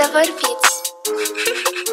Lavor